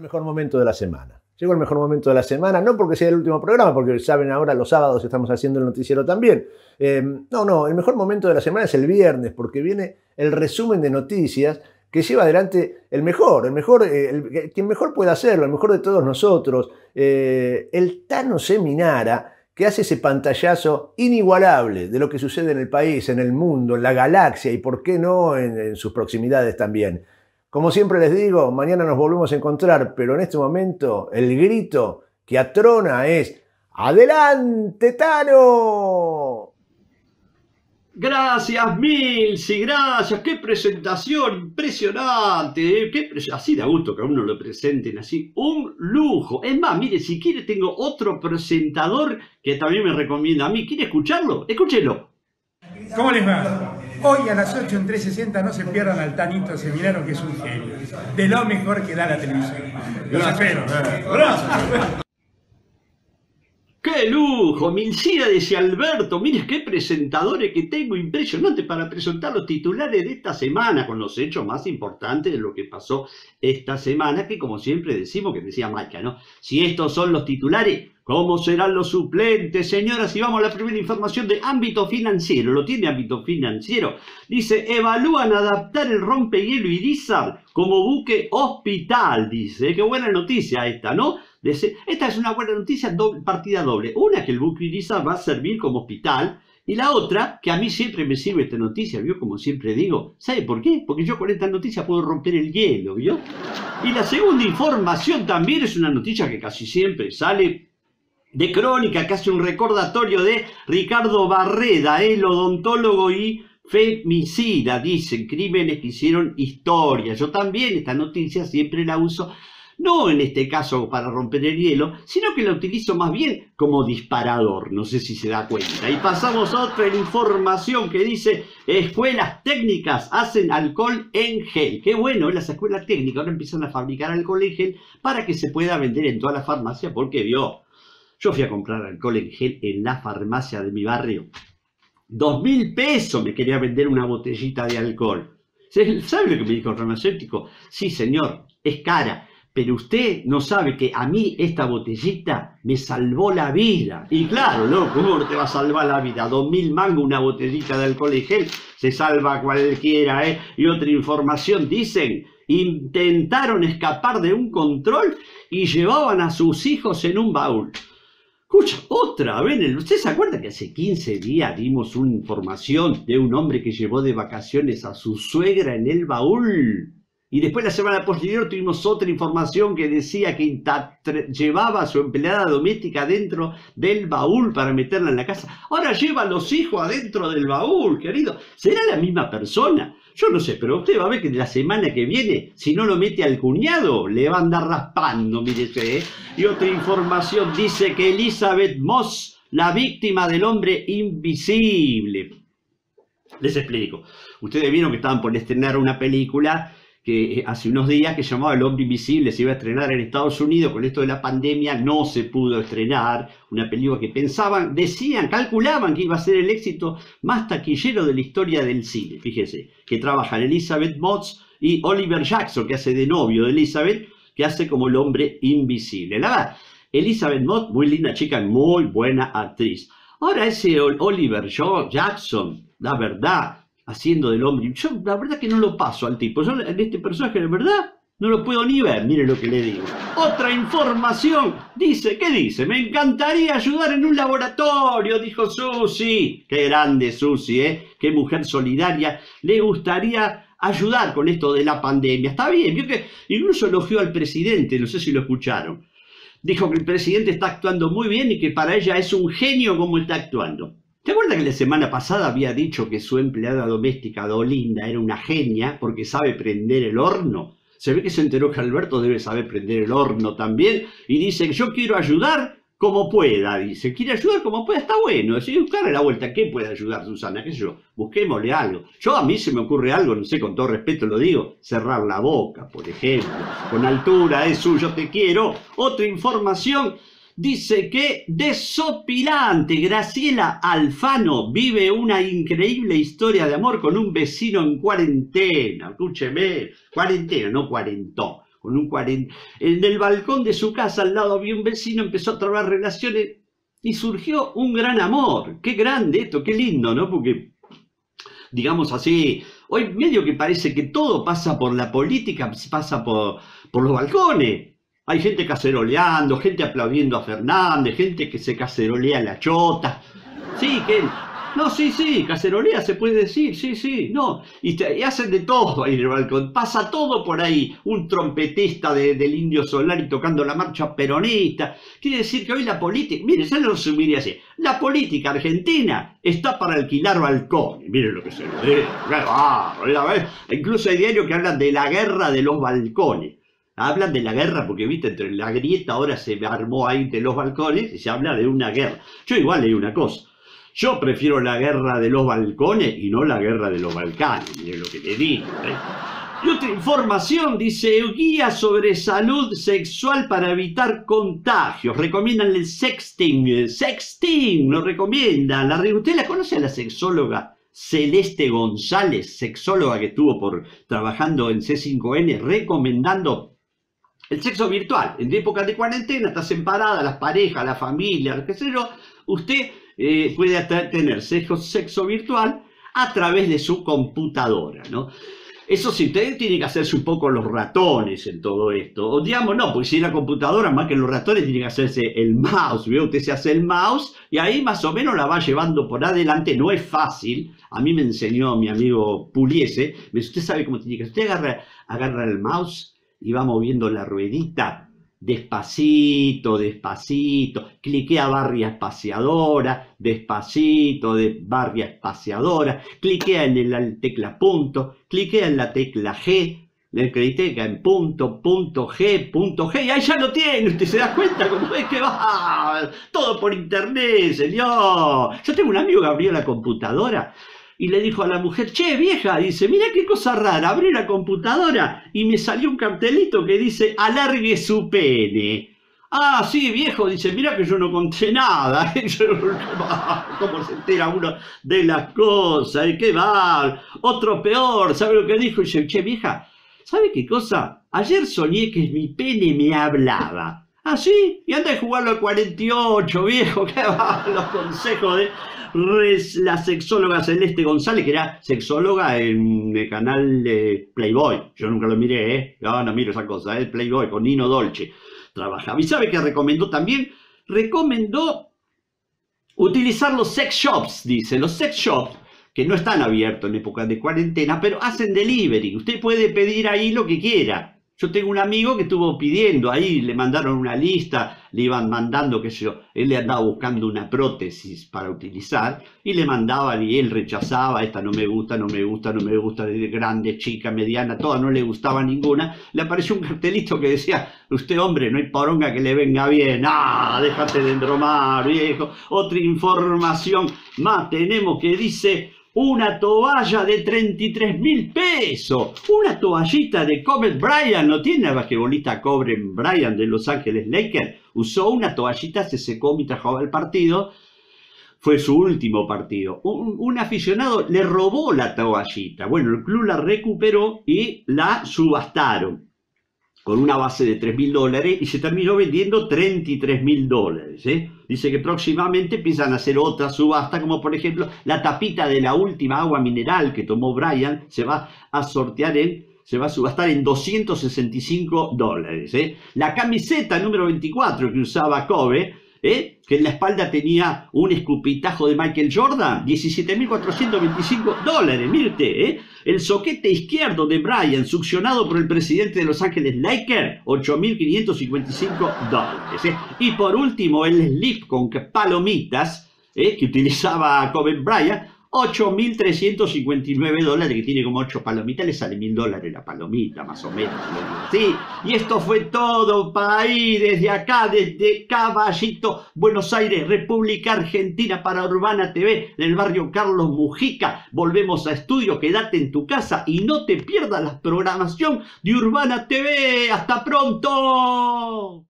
el mejor momento de la semana. Llegó el mejor momento de la semana, no porque sea el último programa, porque saben ahora los sábados estamos haciendo el noticiero también. Eh, no, no, el mejor momento de la semana es el viernes, porque viene el resumen de noticias que lleva adelante el mejor, el mejor, eh, quien mejor puede hacerlo, el mejor de todos nosotros, eh, el Tano Seminara, que hace ese pantallazo inigualable de lo que sucede en el país, en el mundo, en la galaxia y por qué no en sus proximidades también. Como siempre les digo, mañana nos volvemos a encontrar, pero en este momento el grito que atrona es ¡Adelante, Tano! Gracias, Milsi, gracias. Qué presentación impresionante. ¿eh? Qué así da gusto que a uno lo presenten así. Un lujo. Es más, mire, si quiere tengo otro presentador que también me recomienda a mí. ¿Quiere escucharlo? Escúchelo. ¿Cómo les va? Hoy a las 8 en 360 no se pierdan al Tanito Seminario, que es un genio. De lo mejor que da la televisión. Los espero. Gracias. ¡Qué lujo! Milcíades y Alberto, mires qué presentadores que tengo, impresionante para presentar los titulares de esta semana, con los hechos más importantes de lo que pasó esta semana, que como siempre decimos, que decía Maika, ¿no? Si estos son los titulares, ¿cómo serán los suplentes, señoras? Y vamos a la primera información de ámbito financiero, lo tiene ámbito financiero. Dice, evalúan adaptar el rompehielo Irizar como buque hospital, dice. Qué buena noticia esta, ¿no? Esta es una buena noticia, partida doble. Una, que el Irizar va a servir como hospital. Y la otra, que a mí siempre me sirve esta noticia, ¿vio? Como siempre digo. ¿Sabe por qué? Porque yo con esta noticia puedo romper el hielo, ¿vio? Y la segunda información también es una noticia que casi siempre sale de crónica, hace un recordatorio de Ricardo Barreda, el odontólogo y femicida, dicen, crímenes que hicieron historia. Yo también esta noticia siempre la uso no en este caso para romper el hielo, sino que la utilizo más bien como disparador, no sé si se da cuenta. Y pasamos a otra información que dice, escuelas técnicas hacen alcohol en gel. Qué bueno, las escuelas técnicas ahora empiezan a fabricar alcohol en gel para que se pueda vender en toda la farmacia, porque vio, yo fui a comprar alcohol en gel en la farmacia de mi barrio. Dos mil pesos me quería vender una botellita de alcohol. ¿Sabe lo que me dijo el farmacéutico? Sí, señor, es cara pero usted no sabe que a mí esta botellita me salvó la vida. Y claro, ¿no? ¿Cómo te va a salvar la vida? Dos mil mangos una botellita de alcohol y gel, se salva cualquiera, ¿eh? Y otra información, dicen, intentaron escapar de un control y llevaban a sus hijos en un baúl. Escucha, otra vez, ¿usted se acuerda que hace 15 días dimos una información de un hombre que llevó de vacaciones a su suegra en el baúl? Y después la semana posterior tuvimos otra información que decía que llevaba a su empleada doméstica dentro del baúl para meterla en la casa. Ahora lleva a los hijos adentro del baúl, querido. ¿Será la misma persona? Yo no sé, pero usted va a ver que la semana que viene, si no lo mete al cuñado, le va a andar raspando, mire ¿eh? Y otra información dice que Elizabeth Moss, la víctima del hombre invisible. Les explico. Ustedes vieron que estaban por estrenar una película que eh, hace unos días que llamaba El hombre invisible, se iba a estrenar en Estados Unidos, con esto de la pandemia no se pudo estrenar, una película que pensaban, decían, calculaban que iba a ser el éxito más taquillero de la historia del cine, fíjese, que trabajan Elizabeth Moss y Oliver Jackson, que hace de novio de Elizabeth, que hace como el hombre invisible. La verdad, Elizabeth Moss, muy linda chica, muy buena actriz. Ahora ese Oliver Jackson, la verdad, haciendo del hombre. Yo la verdad que no lo paso al tipo. Yo en este personaje, de verdad, no lo puedo ni ver. Mire lo que le digo. Otra información. Dice, ¿qué dice? Me encantaría ayudar en un laboratorio, dijo Susi. Qué grande Susi, ¿eh? Qué mujer solidaria. Le gustaría ayudar con esto de la pandemia. Está bien, vio que incluso elogió al presidente, no sé si lo escucharon. Dijo que el presidente está actuando muy bien y que para ella es un genio como está actuando. ¿Te acuerdas que la semana pasada había dicho que su empleada doméstica Dolinda era una genia porque sabe prender el horno? Se ve que se enteró que Alberto debe saber prender el horno también y dice, yo quiero ayudar como pueda, dice, quiere ayudar como pueda, está bueno, decir, buscarle la vuelta, ¿qué puede ayudar Susana? ¿Qué sé yo? Busquémosle algo. Yo a mí se me ocurre algo, no sé, con todo respeto lo digo, cerrar la boca, por ejemplo, con altura, es suyo, te quiero. Otra información, dice que desopilante Graciela Alfano vive una increíble historia de amor con un vecino en cuarentena. Escúcheme, cuarentena, no cuarentó. con un 40. En el balcón de su casa al lado había un vecino, empezó a trabar relaciones y surgió un gran amor. Qué grande esto, qué lindo, ¿no? Porque, digamos así, hoy medio que parece que todo pasa por la política, pasa por, por los balcones. Hay gente caceroleando, gente aplaudiendo a Fernández, gente que se cacerolea la chota. Sí, que no, sí, sí, cacerolea se puede decir, sí, sí, no. Y, hacen de todo ahí en el balcón. Pasa todo por ahí. Un trompetista del Indio Solari tocando la marcha peronista. Quiere decir que hoy la política, mire, ya lo resumiría así. La política argentina está para alquilar balcones. Miren lo que se ve. Incluso hay diarios que hablan de la guerra de los balcones. Hablan de la guerra porque, viste, entre la grieta ahora se armó ahí de los balcones y se habla de una guerra. Yo igual leí una cosa. Yo prefiero la guerra de los balcones y no la guerra de los Balcanes, es lo que te digo. ¿eh? Y otra información dice, guía sobre salud sexual para evitar contagios. Recomiendan el sexting. Sexting, lo recomiendan. La, ¿Usted la conoce a la sexóloga Celeste González, sexóloga que estuvo por, trabajando en C5N, recomendando el sexo virtual. En épocas de cuarentena, estás en parada, las parejas, la familia, qué sé yo, usted eh, puede tener sexo, sexo virtual a través de su computadora, ¿no? Eso sí, usted tiene que hacerse un poco los ratones en todo esto. O digamos, no, porque si la computadora, más que los ratones, tiene que hacerse el mouse. ¿ve? Usted se hace el mouse y ahí más o menos la va llevando por adelante. No es fácil. A mí me enseñó mi amigo Puliese. Usted sabe cómo tiene que hacer. Usted agarra, agarra el mouse y va moviendo la ruedita despacito, despacito, cliquea barria espaciadora, despacito, de barria espaciadora, cliquea en la tecla punto, cliquea en la tecla G, le cliquea en punto, punto G, punto G, y ahí ya lo tiene, usted se da cuenta cómo es que va, todo por internet, señor. Yo tengo un amigo que abrió la computadora y le dijo a la mujer, che, vieja, dice, mira qué cosa rara, abrí la computadora y me salió un cartelito que dice, alargue su pene. Ah, sí, viejo, dice, mira que yo no conté nada. ¿Cómo se entera uno de las cosas? ¿Y qué va? Otro peor, ¿sabe lo que dijo? dice, che, vieja, ¿sabe qué cosa? Ayer soñé que mi pene me hablaba. Ah, sí, y anda a jugarlo al 48, viejo, ¿qué va? Los consejos de la sexóloga Celeste González, que era sexóloga en el canal de Playboy. Yo nunca lo miré, ¿eh? No, miro esa cosa, ¿eh? Playboy con Nino Dolce. Trabajaba. ¿Y sabe qué recomendó también? Recomendó utilizar los sex shops, dice. Los sex shops que no están abiertos en época de cuarentena, pero hacen delivery. Usted puede pedir ahí lo que quiera. Yo tengo un amigo que estuvo pidiendo ahí, le mandaron una lista, le iban mandando, qué sé yo, él le andaba buscando una prótesis para utilizar y le mandaban y él rechazaba, esta no me gusta, no me gusta, no me gusta, de grande, chica, mediana, toda, no le gustaba ninguna. Le apareció un cartelito que decía, usted hombre, no hay poronga que le venga bien, ah, déjate de endromar, viejo. Otra información más tenemos que dice, una toalla de 33 mil pesos, una toallita de Kobe Bryant, ¿no tiene basquetbolista Kobe Bryant de Los Ángeles Lakers? Usó una toallita, se secó mientras jugaba el partido, fue su último partido. Un, aficionado le robó la toallita, bueno, el club la recuperó y la subastaron con una base de 3 mil dólares y se terminó vendiendo 33 mil dólares. ¿eh? Dice que próximamente empiezan a hacer otra subasta, como por ejemplo la tapita de la última agua mineral que tomó Brian, se va a sortear en, se va a subastar en 265 dólares. ¿eh? La camiseta número 24 que usaba Kobe, ¿eh? que en la espalda tenía un escupitajo de Michael Jordan, 17.425 dólares, mire ¿eh? El soquete izquierdo de Brian, succionado por el presidente de Los Ángeles Lakers, 8.555 dólares. ¿eh? Y por último, el slip con palomitas, que utilizaba Kobe Bryant, 8.359 dólares, que tiene como 8 palomitas, le sale 1.000 dólares la palomita, más o menos. Sí, y esto fue todo país, desde acá, desde Caballito, Buenos Aires, República Argentina, para Urbana TV, del barrio Carlos Mujica. Volvemos a estudio, quédate en tu casa y no te pierdas la programación de Urbana TV. ¡Hasta pronto!